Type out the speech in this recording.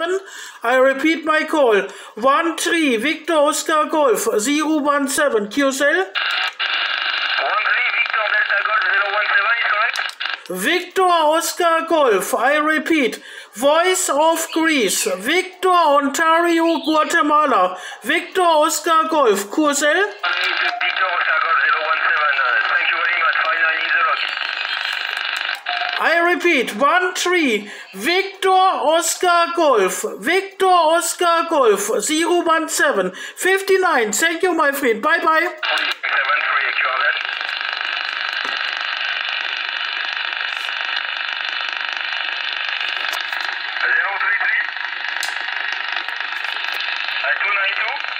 017. I repeat my call. 1-3, Victor Oscar Golf 017 QSL. 13 Victor Delta Golf 017 is correct? Victor Oscar Golf. I repeat. Voice of Greece. Victor Ontario Guatemala. Victor Oscar Golf QSL. Victor Oscar Golf 017. Uh, thank you very much. Final in the log. I repeat, 1 3, Victor Oscar Golf, Victor Oscar Golf, 017, 59. Thank you, my friend. Bye bye. 7